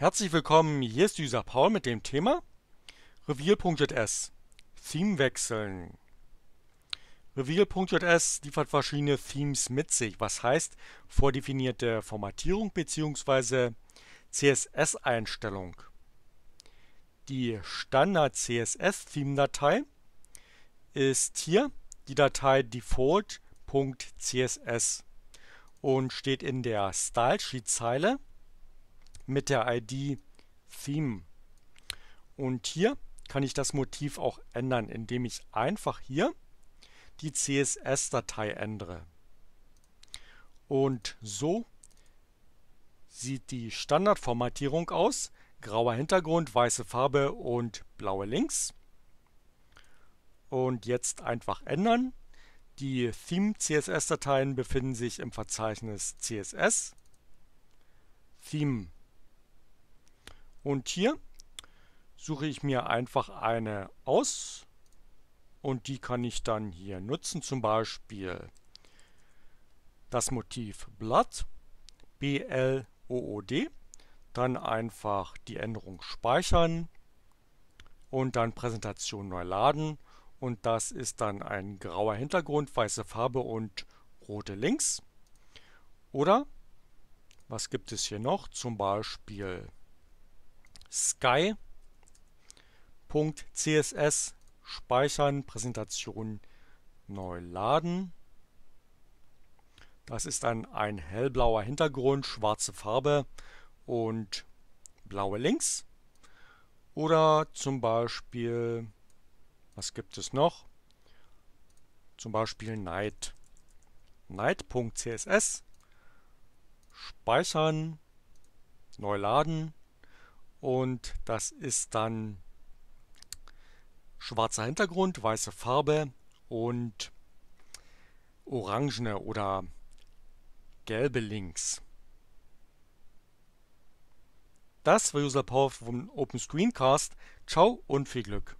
Herzlich willkommen, hier ist User Paul mit dem Thema Reveal.js Theme wechseln. Reveal.js liefert verschiedene Themes mit sich, was heißt vordefinierte Formatierung bzw. CSS-Einstellung. Die Standard CSS-Theme-Datei ist hier die Datei default.css und steht in der Stylesheet-Zeile mit der ID Theme. Und hier kann ich das Motiv auch ändern, indem ich einfach hier die CSS-Datei ändere. Und so sieht die Standardformatierung aus. Grauer Hintergrund, weiße Farbe und blaue Links. Und jetzt einfach ändern. Die Theme-CSS-Dateien befinden sich im Verzeichnis CSS. Theme. Und hier suche ich mir einfach eine aus. Und die kann ich dann hier nutzen, zum Beispiel das Motiv Blood, B-L-O-O-D, dann einfach die Änderung speichern. Und dann Präsentation neu laden. Und das ist dann ein grauer Hintergrund, weiße Farbe und rote Links. Oder, was gibt es hier noch? Zum Beispiel sky.css speichern, Präsentation neu laden. Das ist dann ein hellblauer Hintergrund, schwarze Farbe und blaue Links. Oder zum Beispiel, was gibt es noch? Zum Beispiel Night. Night.css speichern, neu laden und das ist dann schwarzer Hintergrund, weiße Farbe und orangene oder gelbe Links. Das war User Power vom Open Screencast. Ciao und viel Glück.